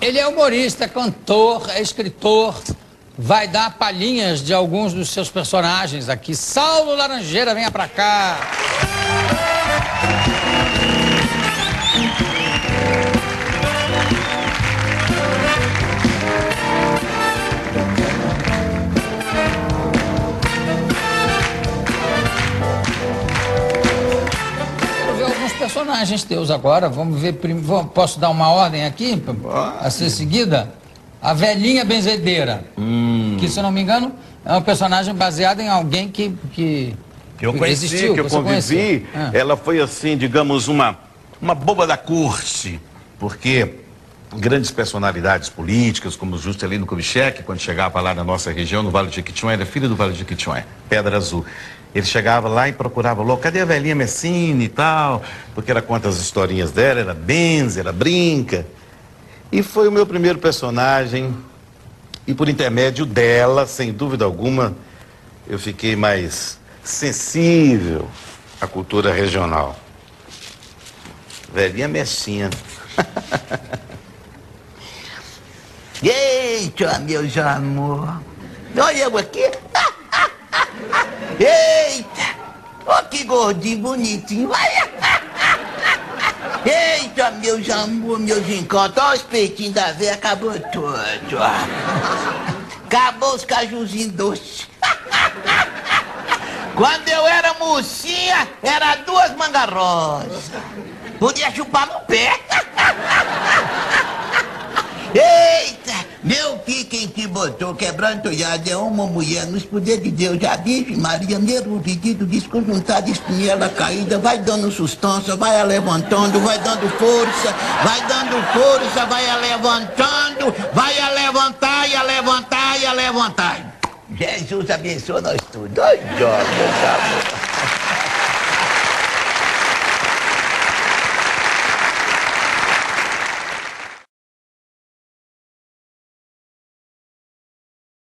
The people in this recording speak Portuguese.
Ele é humorista, cantor, é escritor. Vai dar palhinhas de alguns dos seus personagens aqui. Saulo Laranjeira, venha pra cá. Personagens teus agora. Vamos ver. prim- Posso dar uma ordem aqui? A ser seguida? A velhinha benzedeira. Que, se eu não me engano, é um personagem baseado em alguém que. que Que eu conheci, existiu, que eu convivi. Ah. ela foi assim, digamos, uma, uma boba da corte, porque grandes personalidades políticas, como Juscelino Kubitschek, quando chegava lá na nossa região, no Vale de Jequitinhonha, era filho do Vale de Jequitinhonha, Pedra Azul. Ele chegava lá e procurava louco, cadê a velhinha Messina e tal? Porque ela conta as historinhas dela, ela benze, ela brinca. E foi o meu primeiro personagem, e por intermédio dela, sem dúvida alguma, eu fiquei mais sensível à cultura regional. Velhinha Messinha. Eita, meu amor. Olha eu aqui. Eita! Ó que gordinho bonitinho. Eita, meus amor, meus encantos. Olha os peitinhos da véia, acabou tudo. Acabou os cajuzinhos doces. Quando eu era mocinha, era duas mangarrosas. Podia chupar no pé. Eita! Meu que quem te botou quebrando toalhada é uma mulher nos poderes de Deus. Já Virgem Maria, nervo pedido, desconjuntada, espinhela caída, vai dando sustância, vai levantando, vai dando força, vai dando força, vai levantando, vai a levantar e a levantar e a levantar. Jesus abençoe nós todos. Ai, amor.